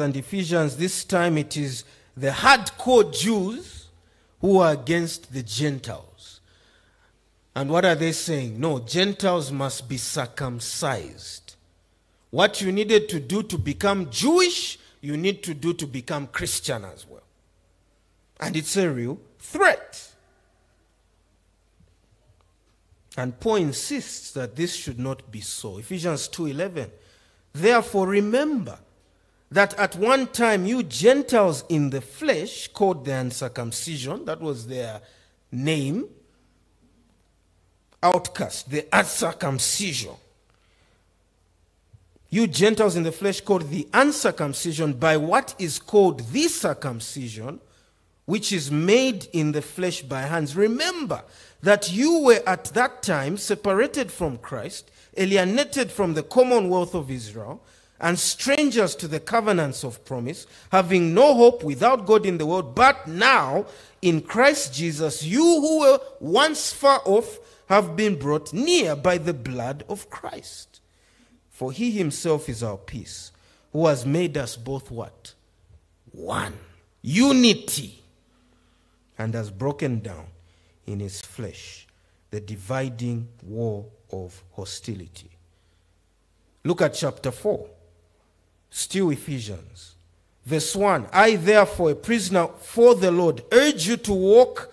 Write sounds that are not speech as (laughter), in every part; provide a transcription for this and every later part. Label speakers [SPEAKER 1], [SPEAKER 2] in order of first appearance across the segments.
[SPEAKER 1] and Ephesians, this time it is the hardcore Jews who are against the Gentiles. And what are they saying? No, Gentiles must be circumcised. What you needed to do to become Jewish, you need to do to become Christian as well. And it's a real threat. And Paul insists that this should not be so. Ephesians 2:11. Therefore remember that at one time you Gentiles in the flesh called the uncircumcision, that was their name, outcast, the uncircumcision. You Gentiles in the flesh called the uncircumcision by what is called the circumcision, which is made in the flesh by hands. Remember that you were at that time separated from Christ, alienated from the commonwealth of Israel, and strangers to the covenants of promise, having no hope without God in the world. But now, in Christ Jesus, you who were once far off have been brought near by the blood of Christ. For he himself is our peace, who has made us both what? One. Unity. And has broken down in his flesh the dividing wall of hostility. Look at chapter 4, still Ephesians. Verse 1 I, therefore, a prisoner for the Lord, urge you to walk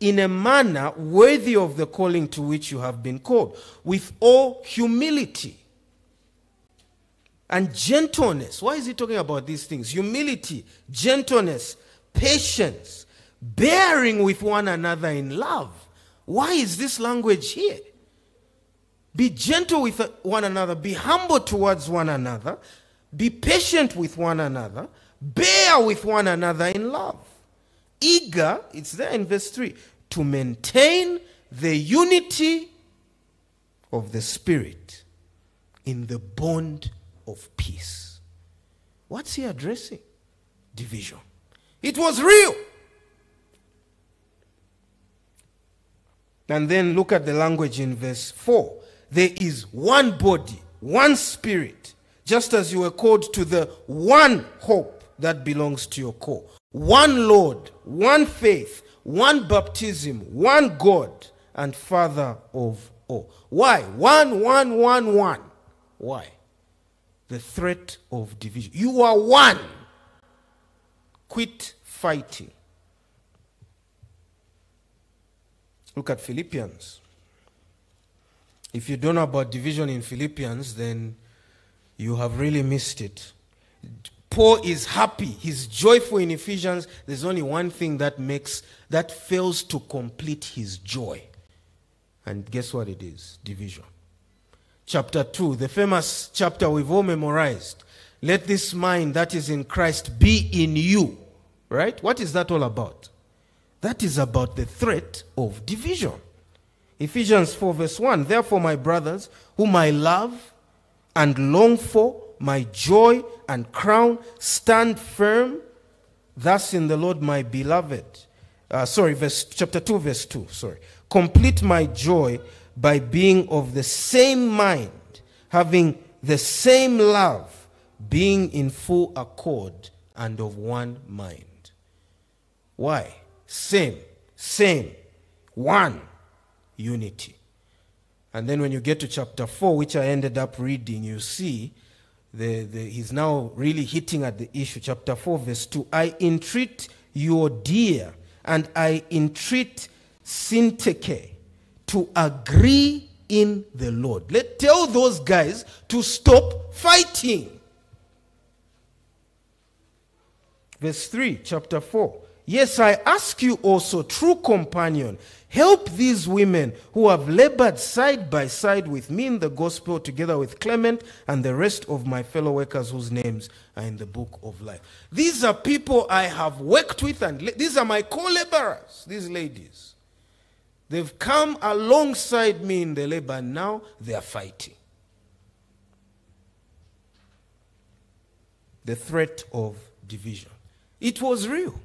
[SPEAKER 1] in a manner worthy of the calling to which you have been called, with all humility and gentleness. Why is he talking about these things? Humility, gentleness, patience, bearing with one another in love. Why is this language here? Be gentle with one another, be humble towards one another, be patient with one another, bear with one another in love. Eager, it's there in verse 3, to maintain the unity of the Spirit in the bond of peace. What's he addressing? Division. It was real. And then look at the language in verse 4. There is one body, one spirit, just as you were called to the one hope that belongs to your core. One Lord, one faith, one baptism, one God and Father of all. Why? One, one, one, one. Why? The threat of division. You are one. Quit fighting. Look at Philippians. If you don't know about division in Philippians, then you have really missed it. Paul is happy, he's joyful in Ephesians. There's only one thing that makes that fails to complete his joy. And guess what it is? Division. Chapter 2, the famous chapter we've all memorized. Let this mind that is in Christ be in you. Right? What is that all about? That is about the threat of division. Ephesians 4, verse 1 Therefore, my brothers, whom I love and long for, my joy and crown, stand firm, thus in the Lord, my beloved. Uh, sorry, verse, chapter 2, verse 2. Sorry. Complete my joy by being of the same mind, having the same love, being in full accord and of one mind. Why? Same, same, one, unity. And then when you get to chapter 4, which I ended up reading, you see the, the, he's now really hitting at the issue. Chapter 4, verse 2 I entreat Euodia and I entreat Syntyche to agree in the Lord. Let tell those guys to stop fighting. Verse 3, chapter 4. Yes, I ask you also, true companion, help these women who have labored side by side with me in the gospel, together with Clement and the rest of my fellow workers whose names are in the book of life. These are people I have worked with, and these are my co laborers, these ladies. They've come alongside me in the labor, and now they are fighting. The threat of division. It was real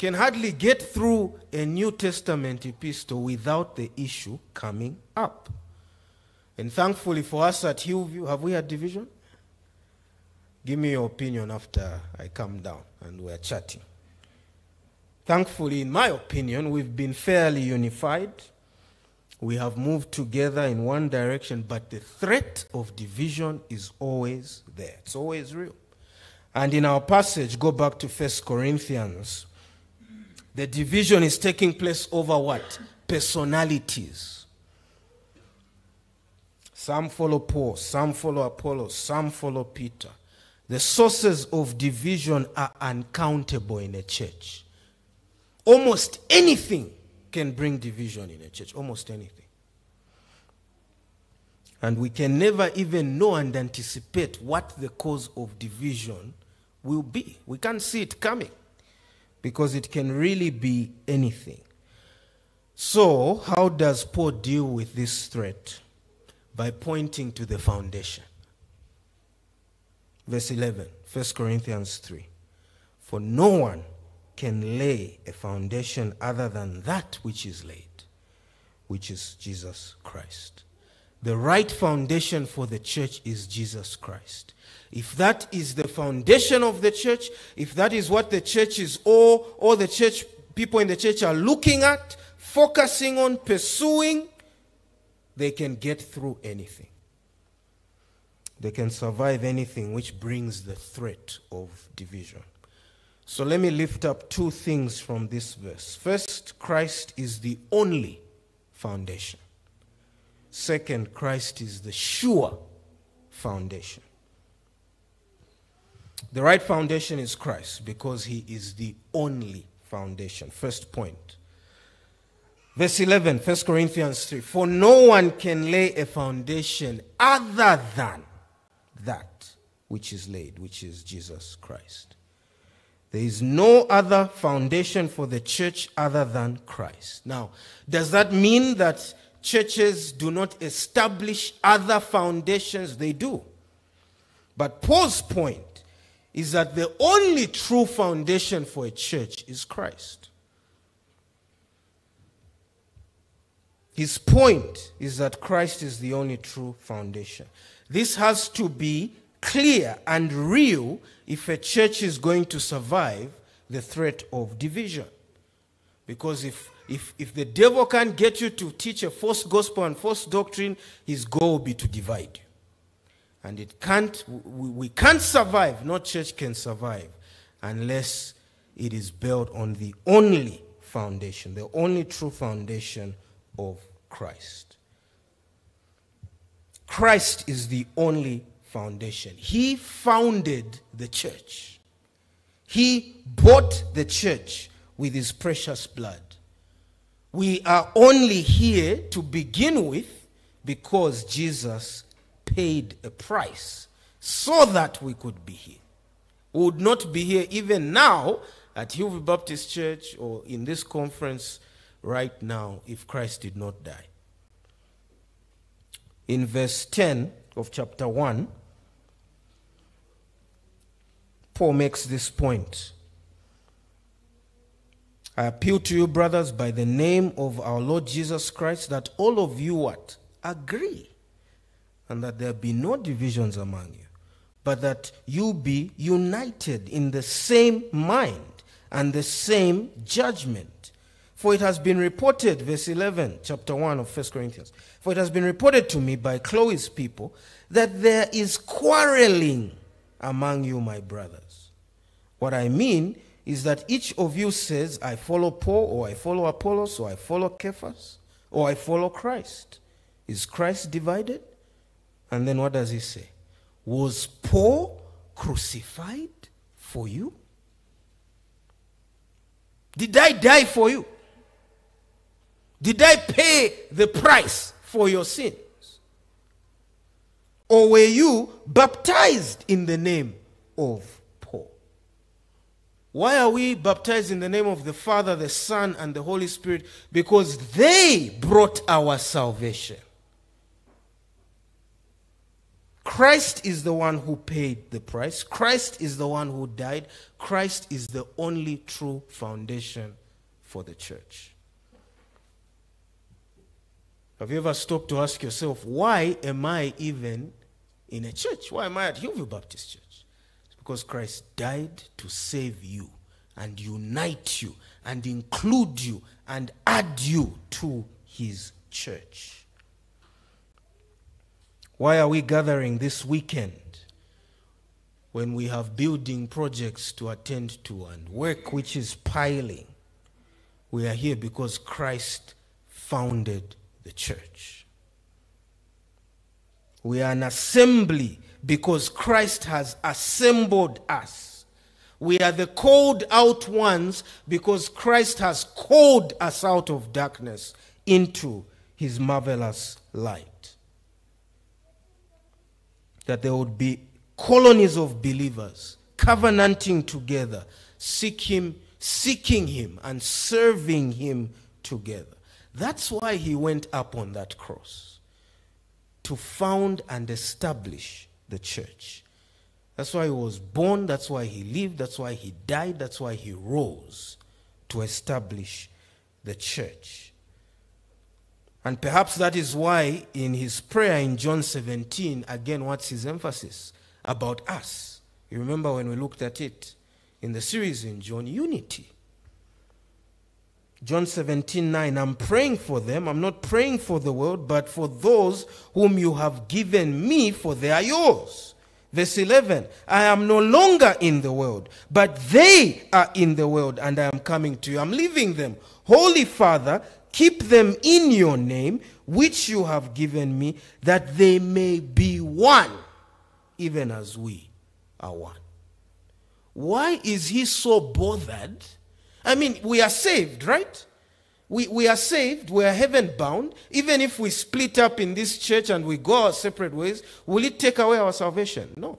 [SPEAKER 1] can hardly get through a New Testament epistle without the issue coming up. And thankfully for us at Hillview, have we had division? Give me your opinion after I come down and we're chatting. Thankfully, in my opinion, we've been fairly unified. We have moved together in one direction, but the threat of division is always there. It's always real. And in our passage, go back to First Corinthians. The division is taking place over what? Personalities. Some follow Paul, some follow Apollo, some follow Peter. The sources of division are uncountable in a church. Almost anything can bring division in a church. Almost anything. And we can never even know and anticipate what the cause of division will be. We can't see it coming because it can really be anything. So, how does Paul deal with this threat? By pointing to the foundation. Verse 11, 1 Corinthians 3. For no one can lay a foundation other than that which is laid, which is Jesus Christ. The right foundation for the church is Jesus Christ. If that is the foundation of the church, if that is what the church is all, all the church people in the church are looking at, focusing on, pursuing, they can get through anything. They can survive anything which brings the threat of division. So let me lift up two things from this verse. First, Christ is the only foundation. Second, Christ is the sure foundation. The right foundation is Christ because he is the only foundation. First point. Verse 11, 1 Corinthians 3 For no one can lay a foundation other than that which is laid, which is Jesus Christ. There is no other foundation for the church other than Christ. Now, does that mean that churches do not establish other foundations? They do. But Paul's point is that the only true foundation for a church is Christ. His point is that Christ is the only true foundation. This has to be clear and real if a church is going to survive the threat of division. Because if, if, if the devil can't get you to teach a false gospel and false doctrine, his goal will be to divide you. And it can't, we, can't survive, no church can survive, unless it is built on the only foundation, the only true foundation of Christ. Christ is the only foundation. He founded the church. He bought the church with his precious blood. We are only here to begin with because Jesus paid a price so that we could be here. We would not be here even now at Hillview Baptist Church or in this conference right now if Christ did not die. In verse 10 of chapter 1, Paul makes this point. I appeal to you, brothers, by the name of our Lord Jesus Christ, that all of you what? Agree and that there be no divisions among you, but that you be united in the same mind and the same judgment. For it has been reported, verse 11, chapter 1 of 1 Corinthians, for it has been reported to me by Chloe's people that there is quarreling among you, my brothers. What I mean is that each of you says, I follow Paul, or I follow Apollos, or I follow Cephas, or I follow Christ. Is Christ divided? And then what does he say? Was Paul crucified for you? Did I die for you? Did I pay the price for your sins? Or were you baptized in the name of Paul? Why are we baptized in the name of the Father, the Son, and the Holy Spirit? Because they brought our salvation. Christ is the one who paid the price. Christ is the one who died. Christ is the only true foundation for the church. Have you ever stopped to ask yourself, why am I even in a church? Why am I at Hillview Baptist Church? It's Because Christ died to save you and unite you and include you and add you to his church. Why are we gathering this weekend when we have building projects to attend to and work which is piling? We are here because Christ founded the church. We are an assembly because Christ has assembled us. We are the called out ones because Christ has called us out of darkness into his marvelous light. That there would be colonies of believers covenanting together, seek him, seeking him and serving him together. That's why he went up on that cross to found and establish the church. That's why he was born, that's why he lived, that's why he died, that's why he rose to establish the church. And perhaps that is why in his prayer in John 17, again, what's his emphasis? About us. You remember when we looked at it in the series in John, unity. John 17, 9, I'm praying for them. I'm not praying for the world, but for those whom you have given me, for they are yours. Verse 11, I am no longer in the world, but they are in the world, and I am coming to you. I'm leaving them. Holy Father, keep them in your name, which you have given me, that they may be one, even as we are one. Why is he so bothered? I mean, we are saved, right? We, we are saved, we are heaven bound. Even if we split up in this church and we go our separate ways, will it take away our salvation? No.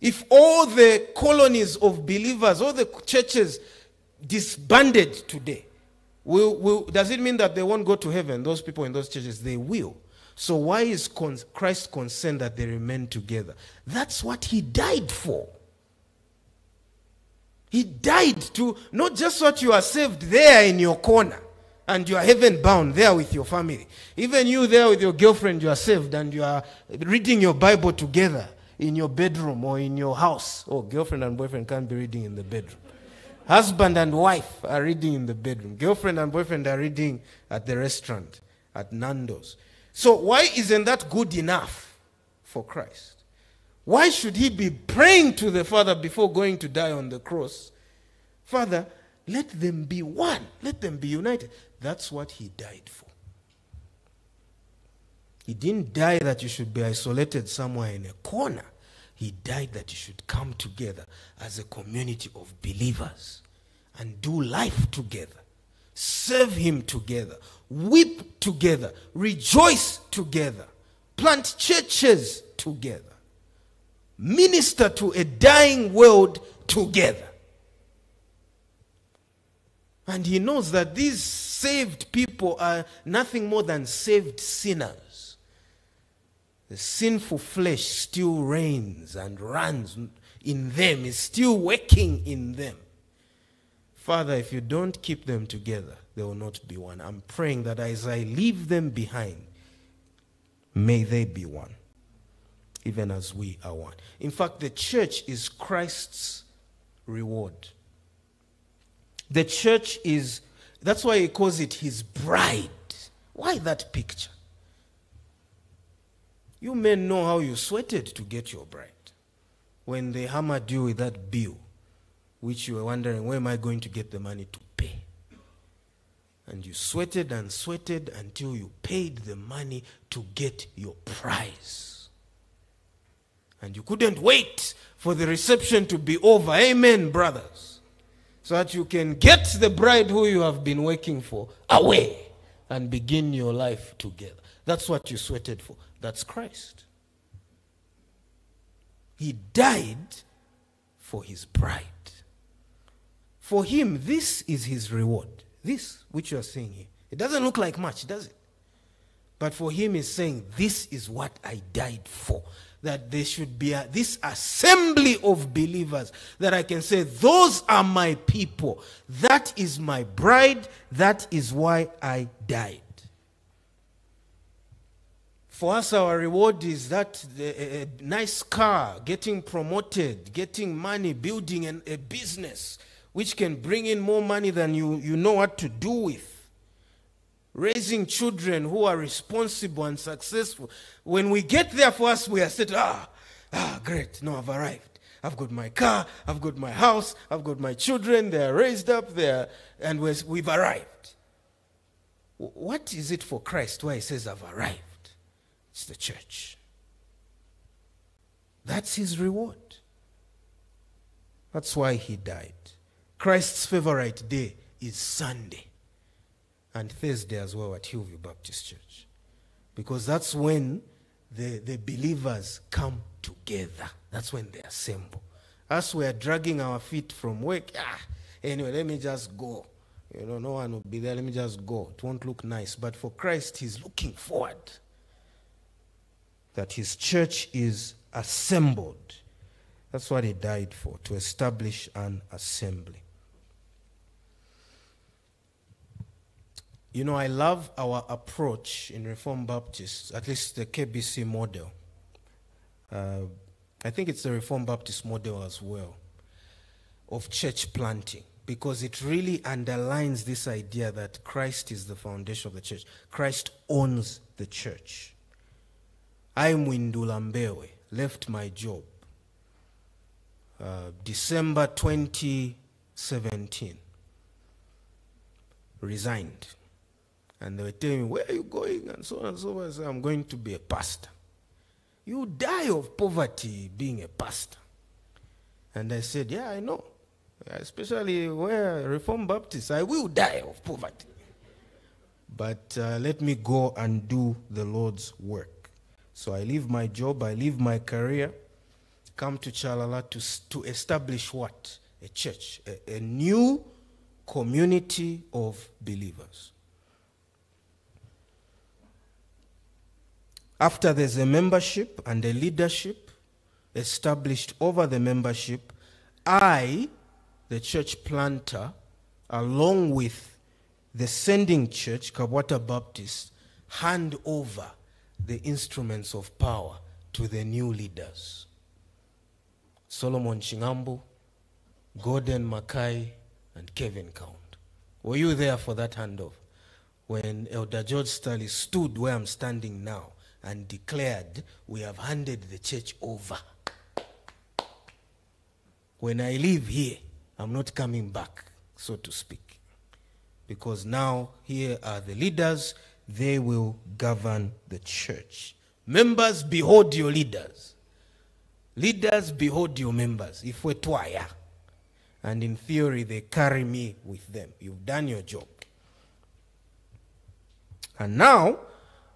[SPEAKER 1] If all the colonies of believers, all the churches disbanded today, will, will, does it mean that they won't go to heaven? Those people in those churches, they will. So why is con- Christ concerned that they remain together? That's what he died for. He died to not just what you are saved there in your corner and you are heaven bound there with your family. Even you there with your girlfriend, you are saved and you are reading your Bible together in your bedroom or in your house. Oh, girlfriend and boyfriend can't be reading in the bedroom. Husband and wife are reading in the bedroom. Girlfriend and boyfriend are reading at the restaurant, at Nando's. So, why isn't that good enough for Christ? Why should he be praying to the Father before going to die on the cross? Father, let them be one. Let them be united. That's what he died for. He didn't die that you should be isolated somewhere in a corner. He died that you should come together as a community of believers and do life together, serve Him together, weep together, rejoice together, plant churches together. Minister to a dying world together. And he knows that these saved people are nothing more than saved sinners. The sinful flesh still reigns and runs in them, is still working in them. Father, if you don't keep them together, they will not be one. I'm praying that as I leave them behind, may they be one even as we are one. In fact, the church is Christ's reward. The church is, that's why he calls it his bride. Why that picture? You men know how you sweated to get your bride. When they hammered you with that bill, which you were wondering, where am I going to get the money to pay? And you sweated and sweated until you paid the money to get your prize. And you couldn't wait for the reception to be over. Amen, brothers. So that you can get the bride who you have been working for away and begin your life together. That's what you sweated for. That's Christ. He died for his bride. For him, this is his reward. This, which you are seeing here. It doesn't look like much, does it? But for him, he's saying, This is what I died for that there should be a, this assembly of believers that I can say, Those are my people. That is my bride. That is why I died. For us, our reward is that a, a nice car, getting promoted, getting money, building an, a business which can bring in more money than you, you know what to do with. Raising children who are responsible and successful. When we get there for us, we are said, ah, ah, great, no, I've arrived. I've got my car, I've got my house, I've got my children, they're raised up there, and we've arrived. What is it for Christ why he says, I've arrived? It's the church. That's his reward. That's why he died. Christ's favorite day is Sunday and Thursday as well at Hillview Baptist Church. Because that's when the, the believers come together. That's when they assemble. As we are dragging our feet from work, ah, anyway, let me just go. You know, no one will be there. Let me just go. It won't look nice. But for Christ, He's looking forward that his church is assembled. That's what he died for, to establish an assembly. You know, I love our approach in Reformed Baptists, at least the KBC model. Uh, I think it's the Reformed Baptist model as well of church planting because it really underlines this idea that Christ is the foundation of the church. Christ owns the church. I Mwindula Mbewe left my job uh, December 2017. Resigned. And they were telling me, Where are you going? And so on and so forth. I said, I'm going to be a pastor. You die of poverty being a pastor. And I said, Yeah, I know. Especially where Reformed Baptists, I will die of poverty. But uh, let me go and do the Lord's work. So I leave my job, I leave my career, come to Kyalala to, to establish what? A church, a, a new community of believers. After there's a membership and a leadership established over the membership, I, the church planter, along with the sending church, Kabwata Baptist, hand over the instruments of power to the new leaders. Solomon Chingambu, Gordon Mackay, and Kevin Count. Were you there for that handoff? When Elder George Stanley stood where I'm standing now and declared, We have handed the church over. When I leave here, I'm not coming back, so to speak. Because now here are the leaders, they will govern the church. Members, behold your leaders. Leaders, behold your members. If we're twaya. And in theory, they carry me with them. You've done your job. And now,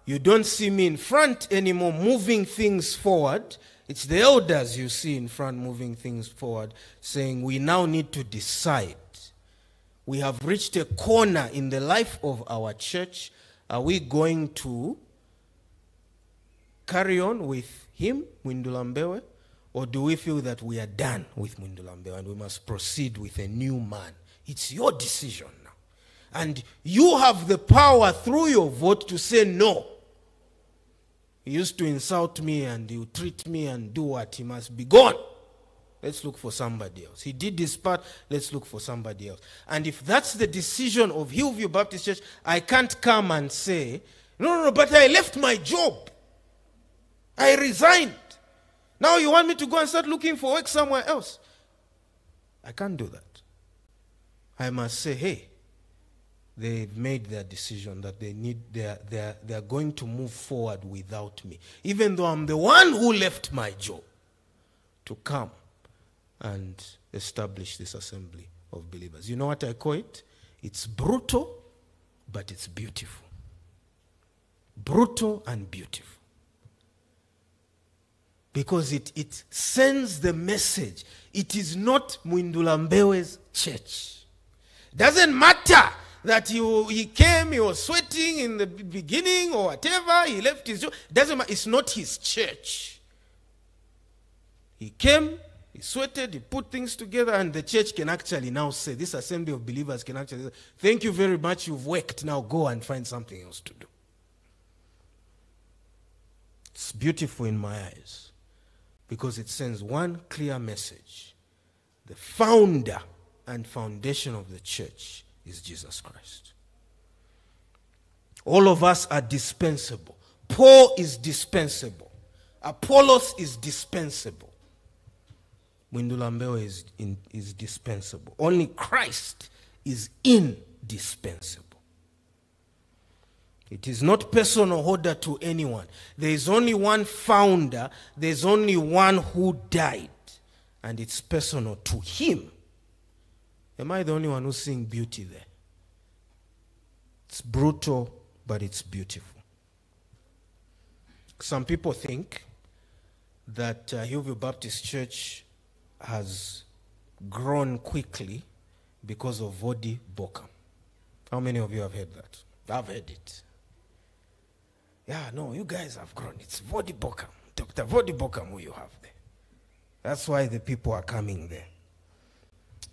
[SPEAKER 1] you don't see me in front anymore moving things forward. It's the elders you see in front moving things forward, saying, We now need to decide. We have reached a corner in the life of our church are we going to carry on with him, Mwindula Mbewe, or do we feel that we are done with Mwindula Mbewe and we must proceed with a new man? It's your decision now. And you have the power through your vote to say no. He used to insult me and he would treat me and do what? He must be gone. Let's look for somebody else. He did this part, let's look for somebody else. And if that's the decision of Hillview Baptist Church, I can't come and say, no, no, no, but I left my job. I resigned. Now you want me to go and start looking for work somewhere else. I can't do that. I must say, hey, they've made their decision that they need they're, they're, they're going to move forward without me even though i'm the one who left my job to come and establish this assembly of believers. You know what I call it? It's brutal, but it's beautiful. Brutal and beautiful. Because it, it sends the message. It is not Mwindula Mbewe's church. Doesn't matter that he, he came, he was sweating in the beginning or whatever, he left his job. Doesn't matter. It's not his church. He came, he sweated, he put things together, and the church can actually now say, this assembly of believers can actually say, thank you very much, you've worked, now go and find something else to do. It's beautiful in my eyes because it sends one clear message. The founder and foundation of the church is Jesus Christ. All of us are dispensable. Paul is dispensable. Apollos is dispensable. Mwindula Mbewe is, in, is dispensable. Only Christ is indispensable. It is not personal order to anyone. There is only one founder, there's only one who died, and it's personal to him. Am I the only one who's seeing beauty there? It's brutal, but it's beautiful. Some people think that uh, Hillview Baptist Church has grown quickly because of Voddie Baucham. How many of you have heard that? I've heard it. Yeah, no, you guys have grown. It's Voddie Baucham, Dr. Voddie Baucham, who you have there. That's why the people are coming there.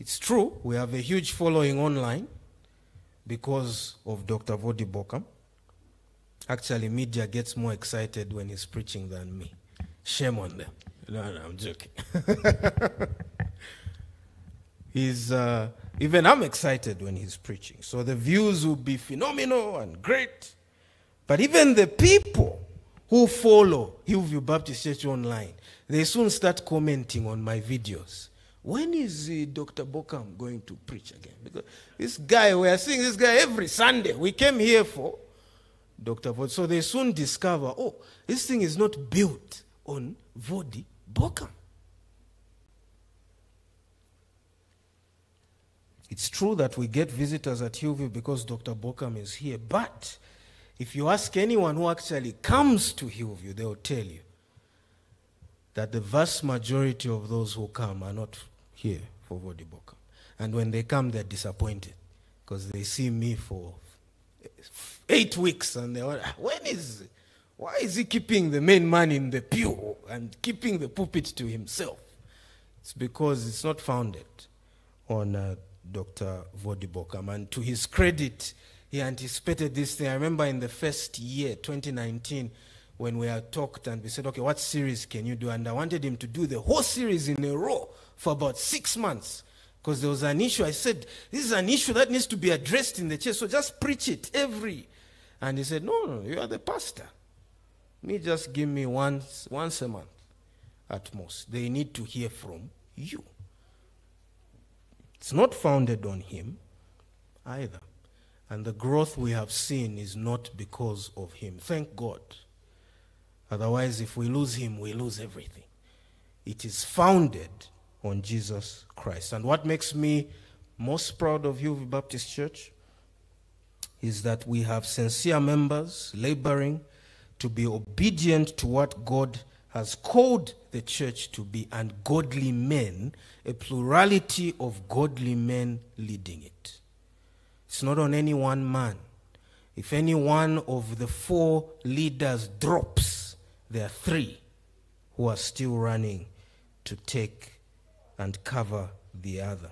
[SPEAKER 1] It's true, we have a huge following online because of Dr. Voddie Baucham. Actually, media gets more excited when he's preaching than me. Shame on them. No, no, I'm joking. (laughs) he's uh, even I'm excited when he's preaching. So the views will be phenomenal and great. But even the people who follow Hillview Baptist Church online, they soon start commenting on my videos. When is uh, Dr. Baucham going to preach again? Because this guy, we are seeing this guy every Sunday. We came here for Dr. Voddie. So they soon discover, oh, this thing is not built on Voddie Baucham. It's true that we get visitors at Hillview because Dr. Baucham is here, but if you ask anyone who actually comes to Hillview, they will tell you that the vast majority of those who come are not here for Voddie Baucham. And when they come, they're disappointed because they see me for eight weeks and they wonder, when is, why is he keeping the main man in the pew and keeping the pulpit to himself? It's because it's not founded on uh, Dr. Voddie Baucham. And to his credit, he anticipated this thing. I remember in the first year, 2019, when we had talked and we said, okay, what series can you do? And I wanted him to do the whole series in a row for about six months because there was an issue. I said, this is an issue that needs to be addressed in the church, so just preach it every. And he said, no, no, you are the pastor. Me just give me once, once a month at most. They need to hear from you. It's not founded on him either. And the growth we have seen is not because of him. Thank God. Otherwise, if we lose him, we lose everything. It is founded on Jesus Christ. And what makes me most proud of you, Baptist Church, is that we have sincere members laboring to be obedient to what God has called the church to be, and godly men, a plurality of godly men leading it. It's not on any one man. If any one of the four leaders drops, there are three who are still running to take and cover the other.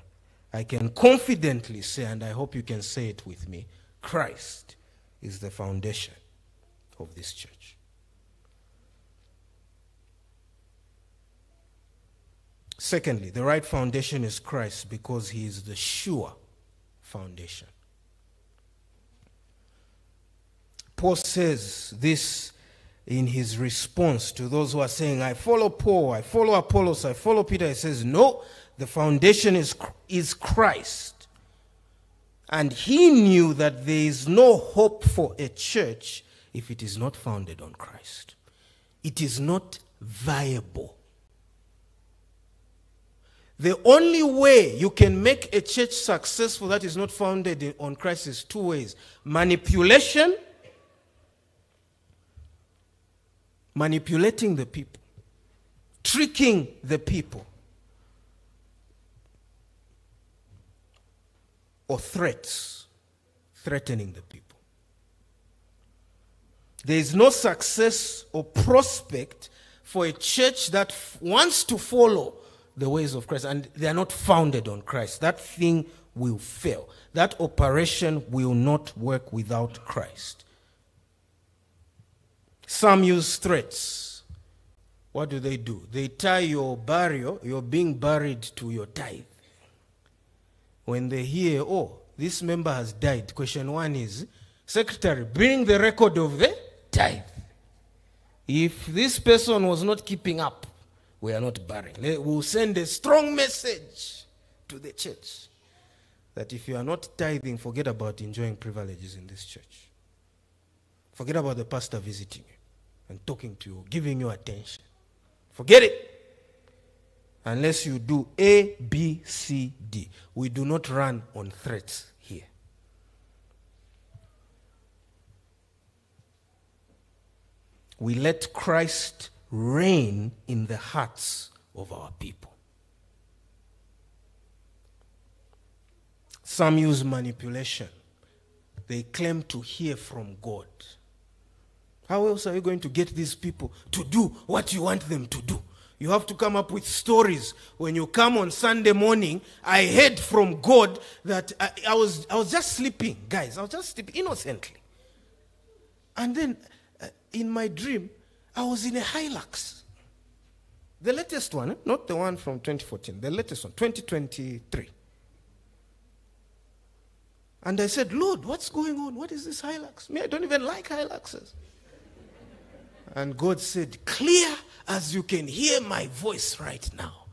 [SPEAKER 1] I can confidently say, and I hope you can say it with me Christ is the foundation of this church. Secondly, the right foundation is Christ because he is the sure foundation. Paul says this in his response to those who are saying, I follow Paul, I follow Apollos, I follow Peter. He says, No, the foundation is, is Christ. And he knew that there is no hope for a church if it is not founded on Christ. It is not viable. The only way you can make a church successful that is not founded on Christ is two ways manipulation manipulating the people, tricking the people, or threats, threatening the people. There is no success or prospect for a church that f- wants to follow the ways of Christ and they are not founded on Christ. That thing will fail. That operation will not work without Christ. Some use threats. What do they do? They tie your burial, you're being buried to your tithe. When they hear, oh, this member has died, question one is, Secretary, bring the record of the tithe. If this person was not keeping up, we are not burying. We'll send a strong message to the church that if you are not tithing, forget about enjoying privileges in this church. Forget about the pastor visiting you and talking to you, giving you attention. Forget it. Unless you do A, B, C, D. We do not run on threats here. We let Christ reign in the hearts of our people. Some use manipulation. They claim to hear from God. How else are you going to get these people to do what you want them to do? You have to come up with stories. When you come on Sunday morning, I heard from God that I, I was, I was just sleeping, guys. I was just sleeping innocently. And then in my dream, I was in a Hilux. The latest one, eh? not the one from 2014, the latest one, 2023. And I said, Lord, what's going on? What is this Hilux? Me, I don't even like Hiluxes. And God said, Clear as you can hear my voice right now,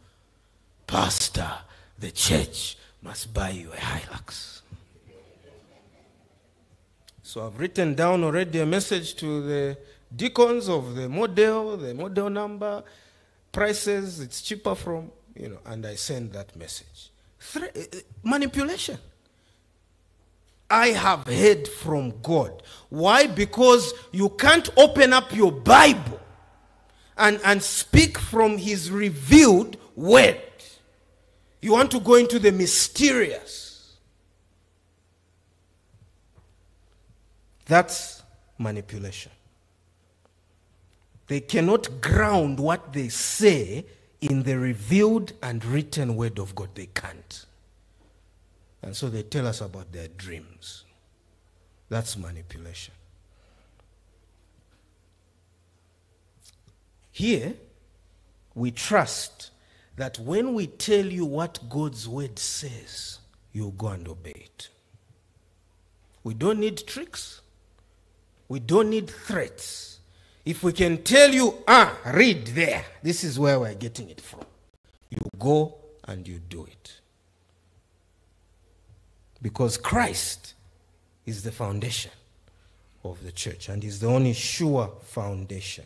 [SPEAKER 1] Pastor, the church must buy you a Hilux. So I've written down already a message to the deacons of the model, the model number, prices, it's cheaper from, you know, and I send that message. Thre- uh, manipulation. I have heard from God. Why? Because you can't open up your Bible and, and speak from His revealed word. You want to go into the mysterious. That's manipulation. They cannot ground what they say in the revealed and written word of God. They can't. And so they tell us about their dreams. That's manipulation. Here, we trust that when we tell you what God's word says, you'll go and obey it. We don't need tricks. We don't need threats. If we can tell you, ah, read there, this is where we're getting it from, you go and you do it. Because Christ is the foundation of the church and is the only sure foundation.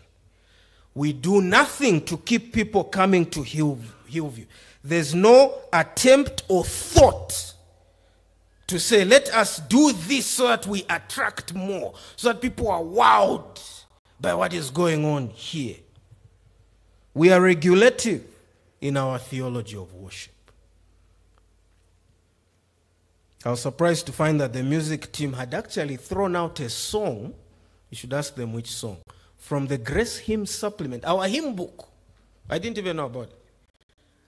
[SPEAKER 1] We do nothing to keep people coming to Hill, Hillview. There's no attempt or thought to say, let us do this so that we attract more, so that people are wowed by what is going on here. We are regulative in our theology of worship. I was surprised to find that the music team had actually thrown out a song. You should ask them which song. From the Grace Hymn Supplement, our hymn book. I didn't even know about it.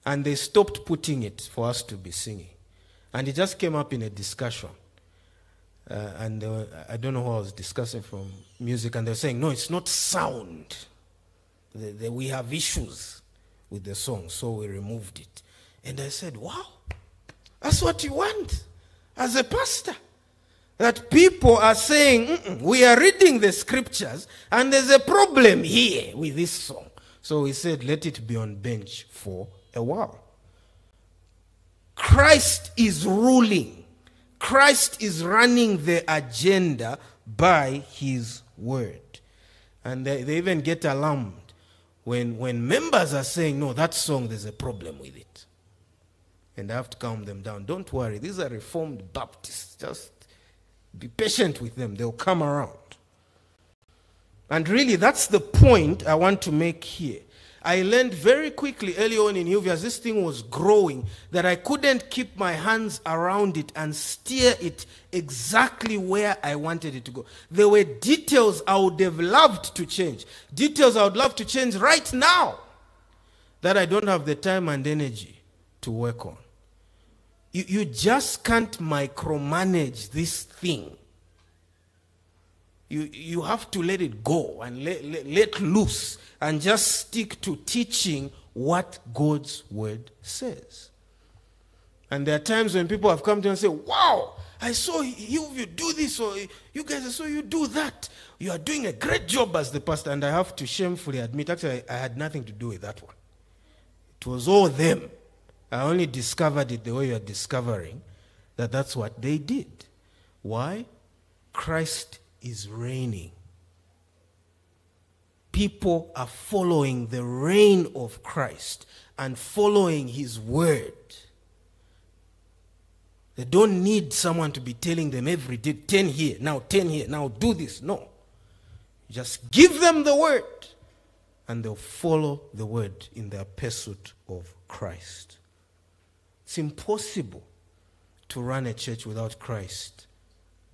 [SPEAKER 1] And they stopped putting it for us to be singing. And it just came up in a discussion. Uh, and were, I don't know who I was discussing from music, and they were saying, no, it's not sound. The, the, we have issues with the song, so we removed it. And I said, wow, that's what you want as a pastor. That people are saying, we are reading the scriptures, and there's a problem here with this song. So he said, let it be on bench for a while. Christ is ruling. Christ is running the agenda by his word. And they, they, even get alarmed when, when members are saying, no, that song, there's a problem with it. And I have to calm them down. Don't worry, these are Reformed Baptists. Just be patient with them, they'll come around. And really, that's the point I want to make here. I learned very quickly early on in Hillview as this thing was growing that I couldn't keep my hands around it and steer it exactly where I wanted it to go. There were details I would have loved to change, details I would love to change right now that I don't have the time and energy to work on. You, you just can't micromanage this thing. You, you have to let it go and let, let, let loose and just stick to teaching what God's word says. And there are times when people have come to you and say, Wow, I saw you, you do this, or you guys, I saw you do that. You are doing a great job as the pastor. And I have to shamefully admit, actually, I, I had nothing to do with that one. It was all them. I only discovered it the way you are discovering that that's what they did. Why? Christ is reigning. People are following the reign of Christ and following his word. They don't need someone to be telling them every day 10 here, now 10 here, now do this. No. Just give them the word and they'll follow the word in their pursuit of Christ. It's impossible to run a church without Christ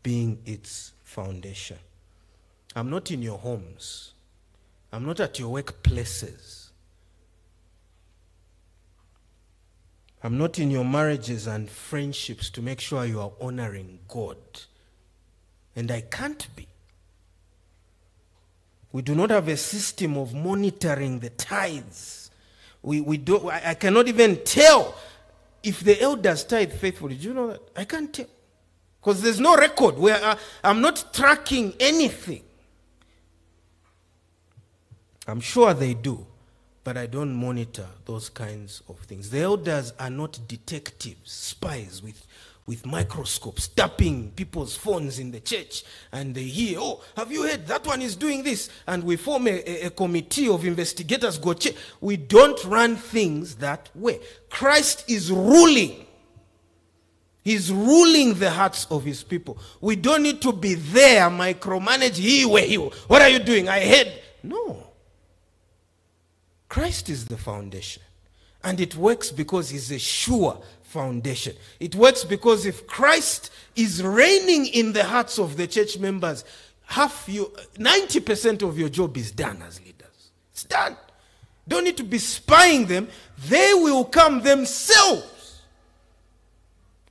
[SPEAKER 1] being its foundation. I'm not in your homes. I'm not at your workplaces. I'm not in your marriages and friendships to make sure you are honoring God. And I can't be. We do not have a system of monitoring the tithes. We, we do, I, I cannot even tell if the elders tithe faithfully. Do you know that? I can't tell. Because there's no record where I, I'm not tracking anything. I'm sure they do, but I don't monitor those kinds of things. The elders are not detectives, spies with, with microscopes, tapping people's phones in the church, and they hear, oh, have you heard that one is doing this? And we form a, a, a committee of investigators, go check. We don't run things that way. Christ is ruling. He's ruling the hearts of his people. We don't need to be there, micromanage. He, where you? What are you doing? I heard. No. Christ is the foundation. And it works because he's a sure foundation. It works because if Christ is reigning in the hearts of the church members, half you 90% of your job is done as leaders. It's done. Don't need to be spying them. They will come themselves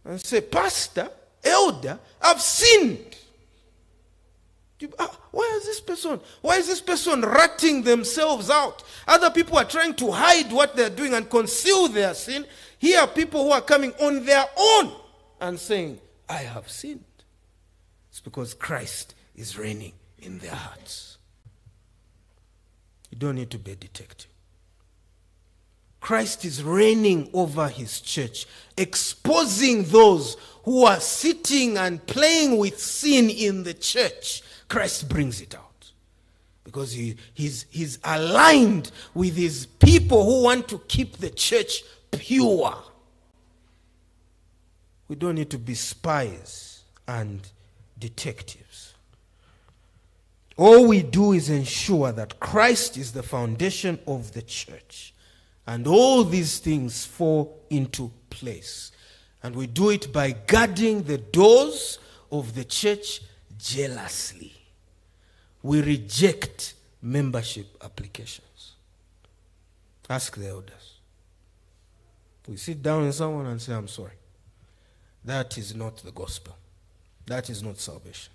[SPEAKER 1] and say, Pastor, elder, I've sinned. Ah, why is this person? Why is this person ratting themselves out? Other people are trying to hide what they're doing and conceal their sin. Here are people who are coming on their own and saying, I have sinned. It's because Christ is reigning in their hearts. You don't need to be a detective. Christ is reigning over his church, exposing those who are sitting and playing with sin in the church. Christ brings it out because he, he's, he's aligned with his people who want to keep the church pure. We don't need to be spies and detectives. All we do is ensure that Christ is the foundation of the church and all these things fall into place. And we do it by guarding the doors of the church jealously. We reject membership applications. Ask the elders. We sit down with someone and say, I'm sorry. That is not the gospel. That is not salvation.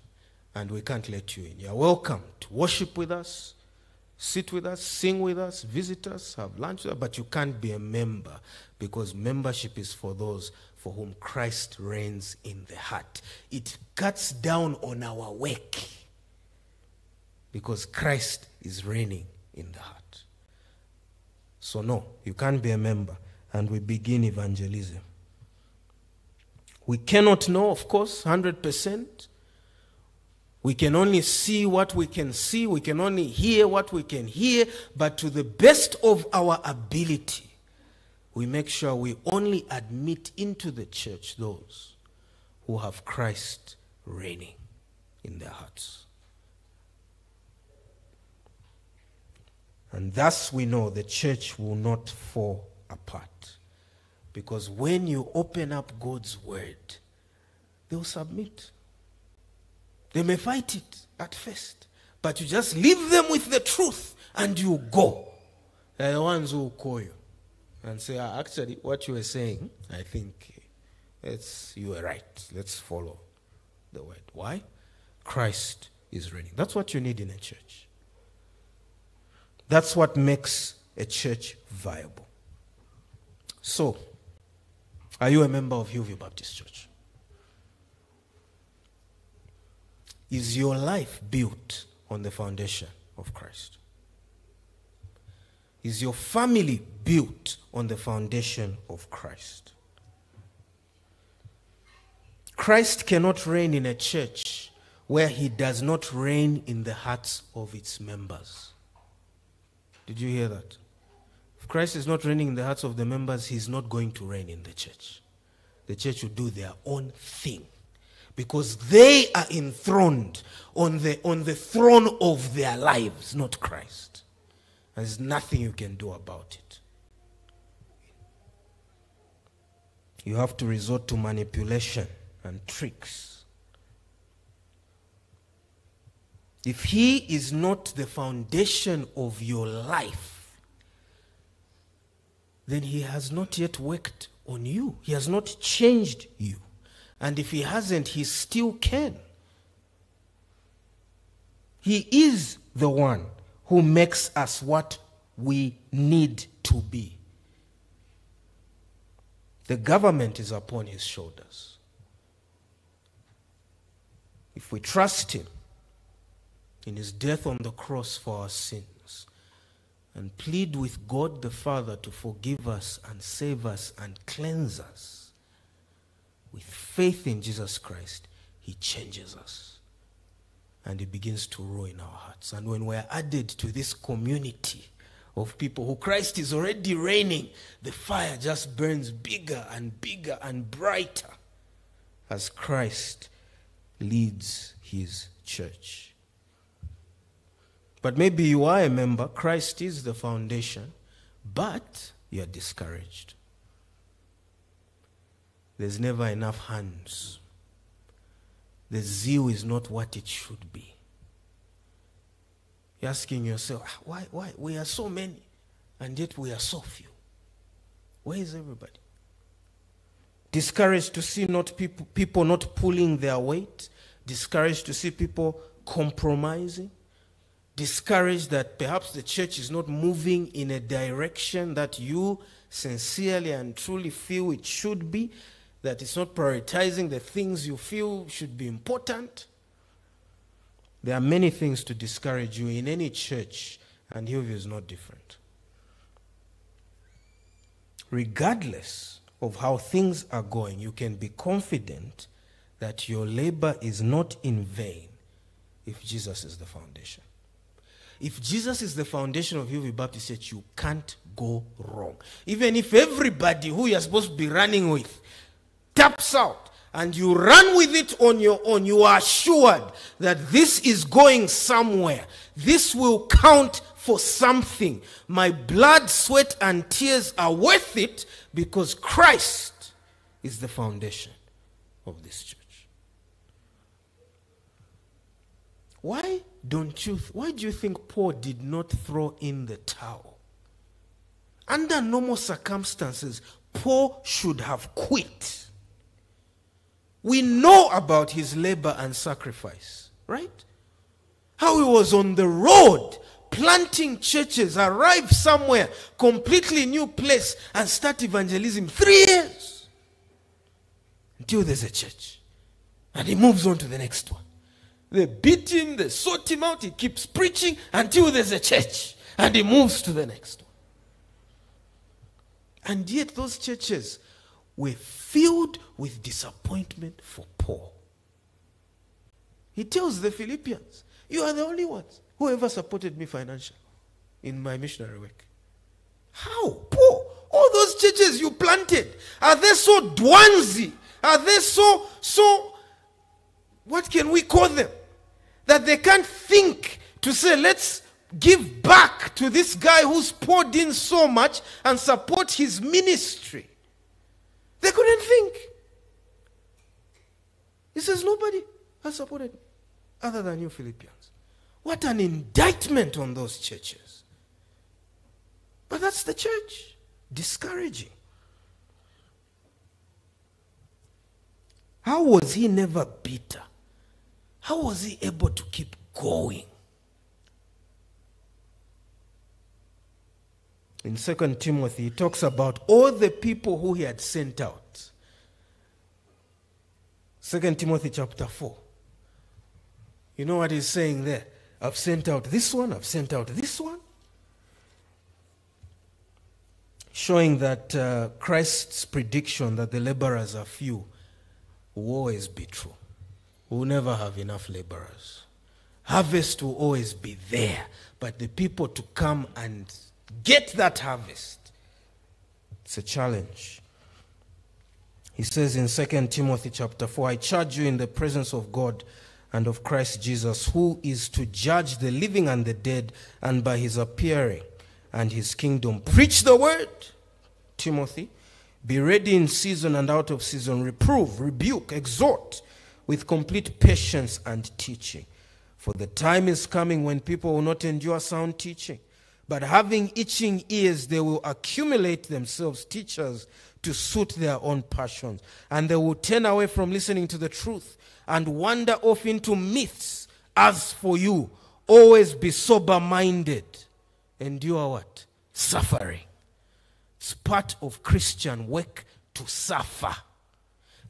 [SPEAKER 1] And we can't let you in. You're welcome to worship with us sit with us, sing with us, visit us, have lunch with us, but you can't be a member because membership is for those for whom Christ reigns in the heart. It cuts down on our work because Christ is reigning in the heart. So, no, you can't be a member. And we begin evangelism. We cannot know, of course, 100%. We can only see what we can see, we can only hear what we can hear, but to the best of our ability, we make sure we only admit into the church those who have Christ reigning in their hearts. And thus we know the church will not fall apart. Because when you open up God's word, they'll submit. They may fight it at first, but you just leave them with the truth and you go. They're the ones who call you and say, ah, actually, what you were saying, I think it's, you were right. Let's follow the word. Why? Christ is reigning. That's what you need in a church. That's what makes a church viable. So, are you a member of Hillview Baptist Church? Is your life built on the foundation of Christ? Is your family built on the foundation of Christ? Christ cannot reign in a church where he does not reign in the hearts of its members. Did you hear that? If Christ is not reigning in the hearts of the members, he's not going to reign in the church. The church will do their own thing because they are enthroned on the, on the throne of their lives, not Christ. There's nothing you can do about it. You have to resort to manipulation and tricks. If He is not the foundation of your life, then He has not yet worked on you. He has not changed you. And if He hasn't, He still can. He is the one who makes us what we need to be. The government is upon His shoulders. If we trust Him in His death on the cross for our sins and plead with God the Father to forgive us and save us and cleanse us, with faith in Jesus Christ, He changes us and He begins to rule in our hearts. And when we're added to this community of people who Christ is already reigning, the fire just burns bigger and bigger and brighter as Christ leads His church. But maybe you are a member, Christ is the foundation, but you're discouraged. There's never enough hands. The zeal is not what it should be. You're asking yourself, "Ah, why, why? We are so many, and yet we are so few. Where is everybody? Discouraged to see not people, people not pulling their weight, discouraged to see people compromising, discouraged that perhaps the church is not moving in a direction that you sincerely and truly feel it should be, that it's not prioritizing the things you feel should be important. There are many things to discourage you in any church, and Hillview is not different. Regardless of how things are going, you can be confident that your labor is not in vain if Jesus is the foundation. If Jesus is the foundation of Hillview Baptist Church, you can't go wrong. Even if everybody who you're supposed to be running with taps out and you run with it on your own, you are assured that this is going somewhere. This will count for something. My blood, sweat, and tears are worth it because Christ is the foundation of this church. Why don't you, why do you think Paul did not throw in the towel? Under normal circumstances, Paul should have quit. We know about his labor and sacrifice, right? How he was on the road planting churches, arrive somewhere, completely new place, and start evangelism. Three years until there's a church. And he moves on to the next one. They beat him, they sort him out, he keeps preaching until there's a church. And he moves to the next one. And yet, those churches were filled with disappointment for Paul. He tells the Philippians, You are the only ones who ever supported me financially in my missionary work. How? Paul, all those churches you planted, are they so dwanzy? Are they so, so, what can we call them? That they can't think to say, let's give back to this guy who's poured in so much and support his ministry. They couldn't think. He says, Nobody has supported other than you, Philippians. What an indictment on those churches. But that's the church. Discouraging. How was he never bitter? How was he able to keep going. In 2 Timothy, he talks about all the people who he had sent out. 2 Timothy chapter 4. You know what he's saying there? I've sent out this one, I've sent out this one. Showing that uh, Christ's prediction that the laborers are few will always be true. We'll never have enough laborers. Harvest will always be there, but the people to come and get that harvest, it's a challenge. He says in 2 Timothy chapter 4, I charge you in the presence of God and of Christ Jesus, who is to judge the living and the dead, and by his appearing and his kingdom. Preach the word, Timothy. Be ready in season and out of season. Reprove, rebuke, exhort with complete patience and teaching. For the time is coming when people will not endure sound teaching, but having itching ears, they will accumulate themselves teachers to suit their own passions. And they will turn away from listening to the truth and wander off into myths. As for you, always be sober minded. Endure what? Suffering. It's part of Christian work to suffer.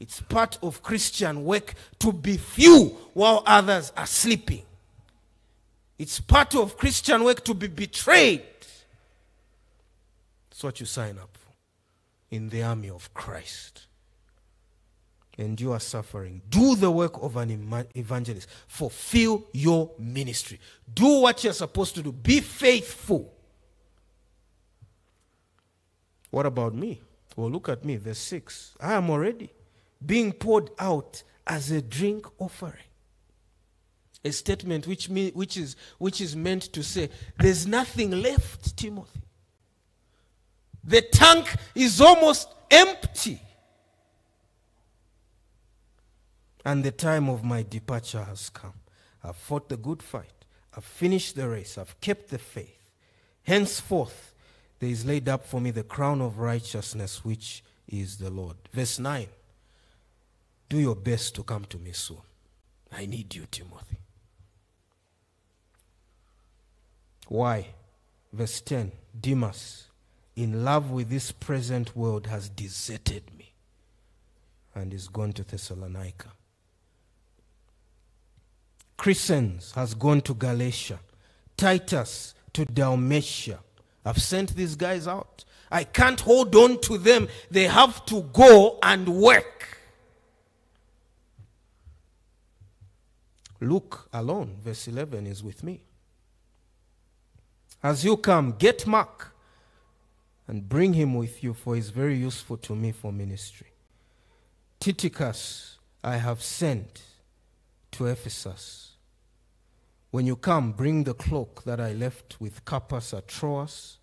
[SPEAKER 1] It's part of Christian work to be few while others are sleeping. It's part of Christian work to be betrayed. That's what you sign up for in the army of Christ. And you are suffering. Do the work of an evangelist. Fulfill your ministry. Do what you're supposed to do. Be faithful. What about me? Well, look at me, verse 6. I am already being poured out as a drink offering. A statement which, mean, which, is, which is meant to say, there's nothing left, Timothy. The tank is almost empty. And the time of my departure has come. I've fought the good fight. I've finished the race. I've kept the faith. Henceforth, there is laid up for me the crown of righteousness, which is the Lord. Verse 9 Do your best to come to me soon. I need you, Timothy. Why? Verse 10 Demas, in love with this present world, has deserted me and is gone to Thessalonica. Crescens has gone to Galatia, Titus to Dalmatia. I've sent these guys out. I can't hold on to them. They have to go and work. Luke alone, verse 11, is with me. As you come, get Mark and bring him with you, for he's very useful to me for ministry. Tychicus I have sent to Ephesus. When you come, bring the cloak that I left with Carpus at Troas,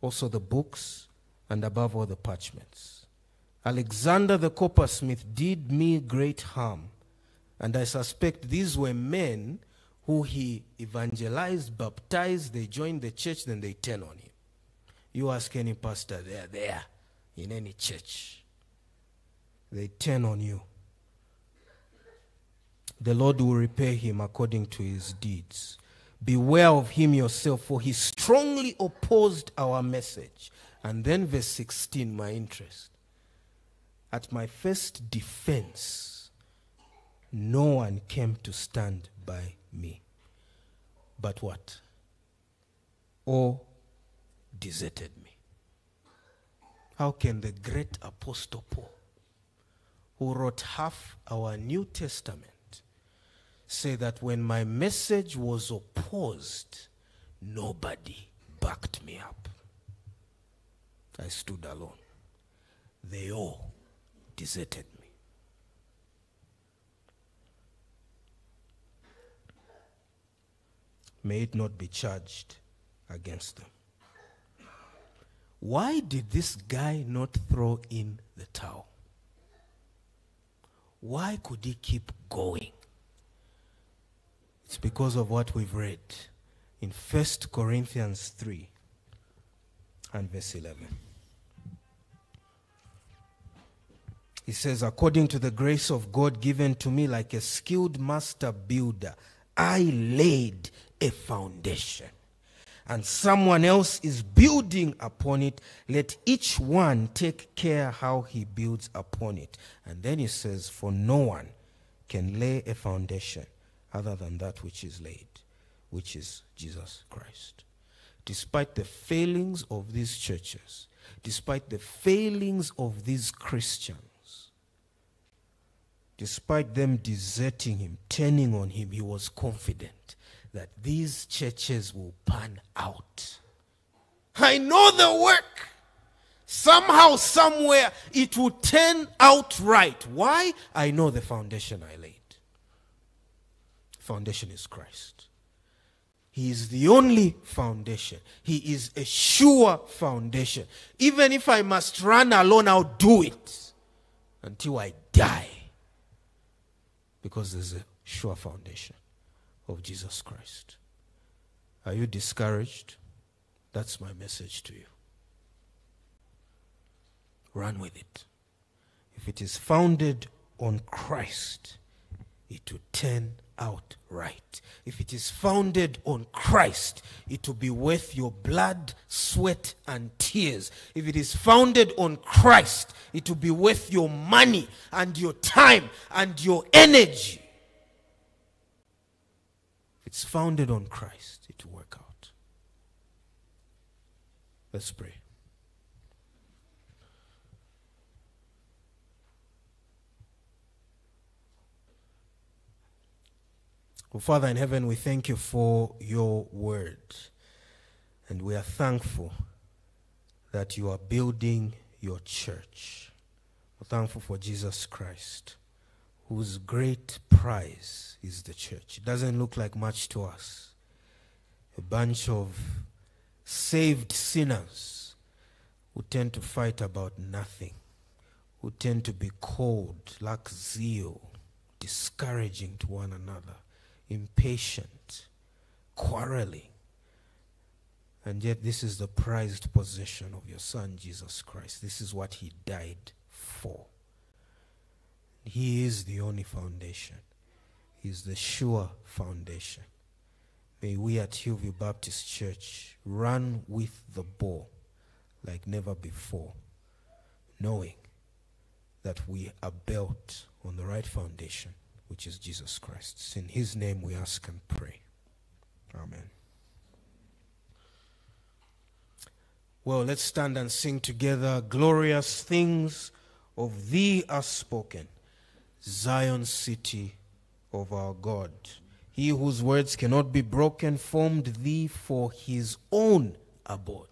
[SPEAKER 1] also the books, and above all the parchments. Alexander the coppersmith did me great harm, and I suspect these were men who he evangelized, baptized, they joined the church, then they turn on him. You ask any pastor, they're there in any church. They turn on you. The Lord will repay him according to his deeds. Beware of him yourself, for he strongly opposed our message. And then, verse 16, my interest. At my first defense, no one came to stand by me. But what? All deserted me. How can the great Apostle Paul, who wrote half our New Testament, say that when my message was opposed, nobody backed me up? I stood alone. They all deserted me. May it not be charged against them. Why did this guy not throw in the towel? Why could he keep going? It's because of what we've read in 1 Corinthians 3 and verse 11. He says, According to the grace of God given to me, like a skilled master builder, I laid a foundation and someone else is building upon it, let each one take care how he builds upon it. And then he says, For no one can lay a foundation other than that which is laid, which is Jesus Christ. Despite the failings of these churches, despite the failings of these Christians, despite them deserting him, turning on him, he was confident that these churches will pan out. I know the work. Somehow, somewhere, it will turn out right. Why? I know the foundation I laid. Foundation is Christ. He is the only foundation. He is a sure foundation. Even if I must run alone, I'll do it until I die. Because there's a sure foundation of Jesus Christ. Are you discouraged? That's my message to you. Run with it. If it is founded on Christ, it will turn out right. If it is founded on Christ, it will be worth your blood, sweat, and tears. If it is founded on Christ, it will be worth your money and your time and your energy it's founded on Christ, it will work out. Let's pray. Oh, Father in heaven, we thank you for your word. And we are thankful that you are building your church. We're thankful for Jesus Christ whose great prize is the church. It doesn't look like much to us. A bunch of saved sinners who tend to fight about nothing, who tend to be cold, lack zeal, discouraging to one another, impatient, quarreling. And yet, this is the prized possession of your Son, Jesus Christ. This is what He died for. He is the only foundation. He is the sure foundation. May we at Hillview Baptist Church run with the ball like never before, knowing that we are built on the right foundation, which is Jesus Christ. It's in His name we ask and pray. Amen. Well, let's stand and sing together. Glorious things of thee are spoken Zion city of our God. He whose words cannot be broken formed thee for his own abode.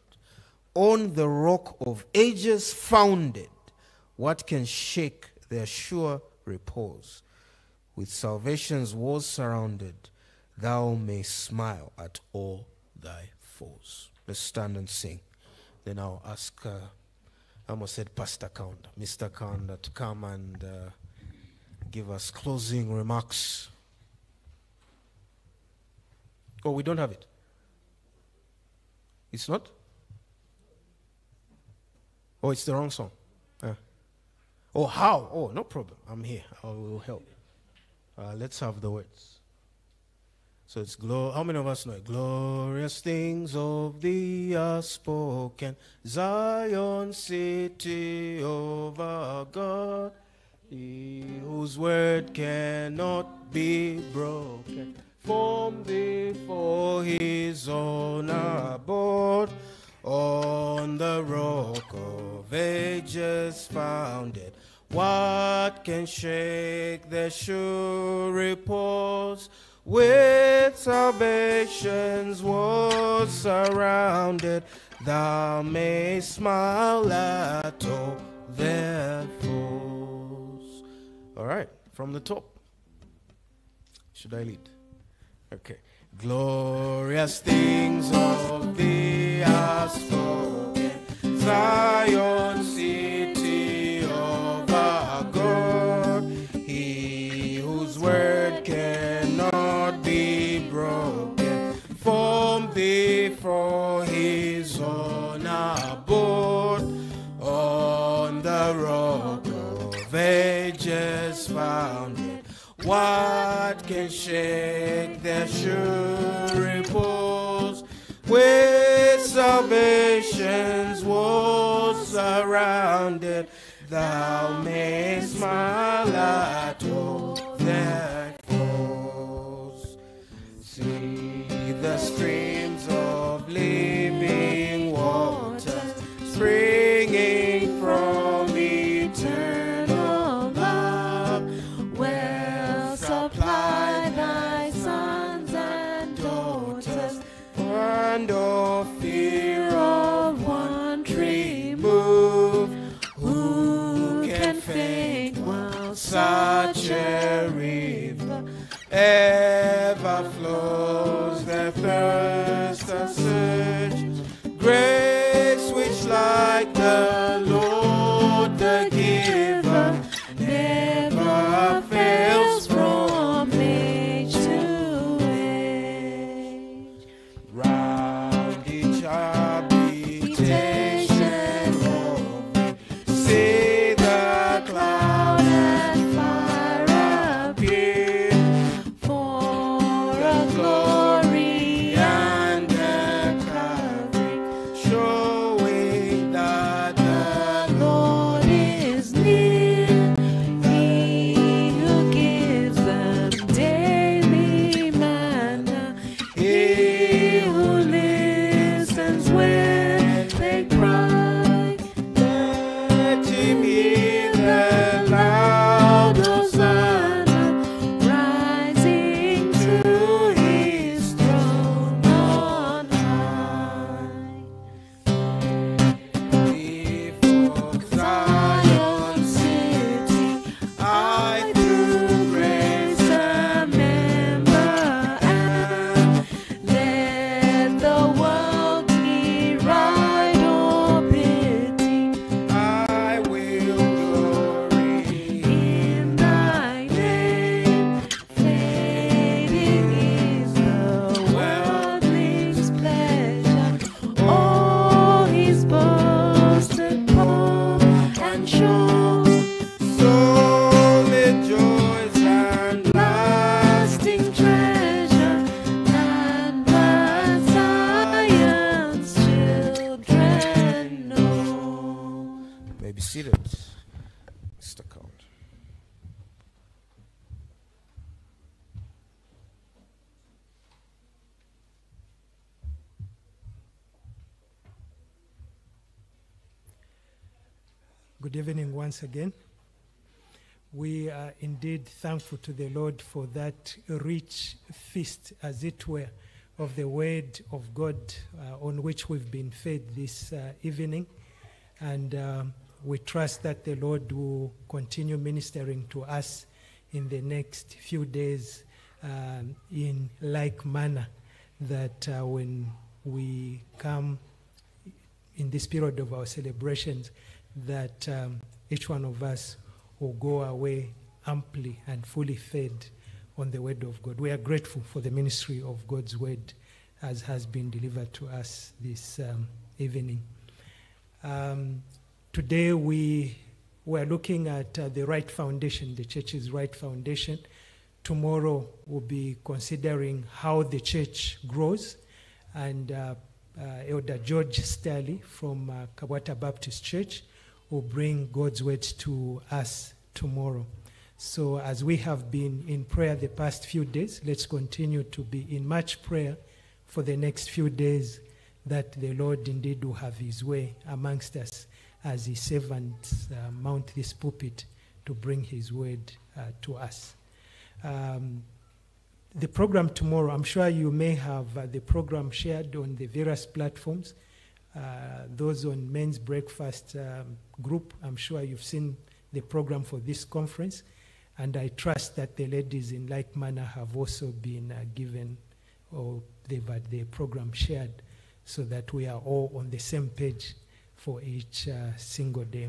[SPEAKER 1] On the rock of ages founded, what can shake their sure repose? With salvation's walls surrounded, thou may smile at all thy foes. Let's stand and sing. Then I'll ask, uh, I almost said Pastor Kanda, Mr. Kanda, to come and. Uh, give us closing remarks. Oh, we don't have it. It's not? Oh, it's the wrong song. Uh. Oh, how? Oh, no problem. I'm here. I will help. Uh, let's have the words. So it's glo- how many of us know it? Glorious things of thee are spoken, Zion city of our God. He whose word cannot be broken, formed before his own abode, on the rock of ages founded. What can shake the sure repose? With salvation's was surrounded, thou may smile at all their. All right, from the top. Should I lead? Okay. Glorious things of thee are spoken, shake their sure repose? With salvation's walls surrounded, thou mayst smile at all their foes. See the streams
[SPEAKER 2] once again. We are indeed thankful to the Lord for that rich feast, as it were, of the Word of God uh, on which we've been fed this uh, evening. And um, we trust that the Lord will continue ministering to us in the next few days um, in like manner that uh, when we come in this period of our celebrations that um, each one of us will go away amply and fully fed on the word of God. We are grateful for the ministry of God's word as has been delivered to us this um, evening. Um, today we were looking at uh, the right foundation, the church's right foundation. Tomorrow we'll be considering how the church grows and uh, uh, Elder George Staley from uh, Kabwata Baptist Church will bring God's word to us tomorrow. So, as we have been in prayer the past few days, let's continue to be in much prayer for the next few days that the Lord indeed will have his way amongst us as his servants uh, mount this pulpit to bring his word uh, to us. Um, the program tomorrow, I'm sure you may have uh, the program shared on the various platforms. Uh, those on men's breakfast um, group, I'm sure you've seen the program for this conference. And I trust that the ladies in like manner have also been uh, given or they've had the program shared so that we are all on the same page for each uh, single day.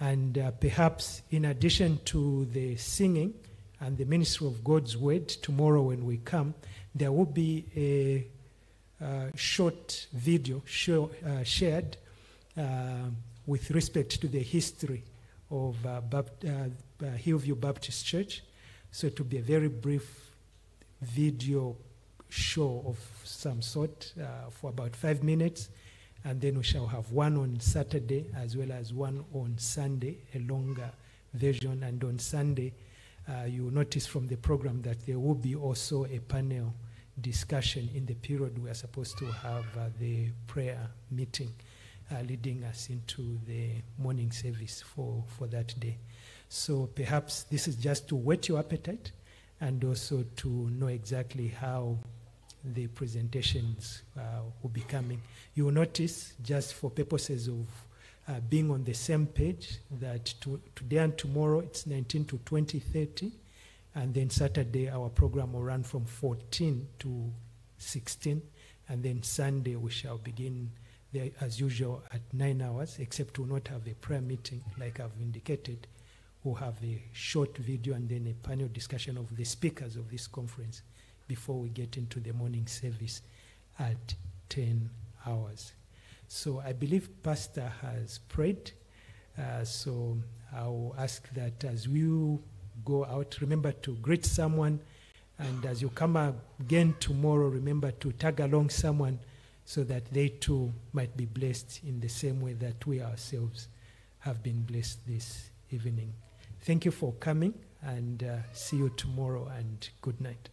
[SPEAKER 2] And uh, perhaps in addition to the singing, and the ministry of God's word tomorrow when we come, there will be a uh, short video show, uh, shared uh, with respect to the history of uh, uh, uh, Hillview Baptist Church, So it will be a very brief video show of some sort uh, for about five minutes. And then we shall have one on Saturday as well as one on Sunday, a longer version. And on Sunday, uh, you will notice from the program that there will be also a panel discussion in the period we are supposed to have uh, the prayer meeting uh, leading us into the morning service for, for that day. So perhaps this is just to whet your appetite and also to know exactly how the presentations uh, will be coming. You will notice, just for purposes of uh, being on the same page, that to, today and tomorrow it's 19 to 2030, and then Saturday our program will run from 14 to 16, and then Sunday we shall begin as usual at nine hours, except we'll not have a prayer meeting like I've indicated. We'll have a short video and then a panel discussion of the speakers of this conference before we get into the morning service at 10 hours. So I believe Pastor has prayed. Uh, so I'll ask that as you go out, remember to greet someone. And as you come again tomorrow, remember to tag along someone so that they too might be blessed in the same way that we ourselves have been blessed this evening. Thank you for coming and uh, see you tomorrow and good night.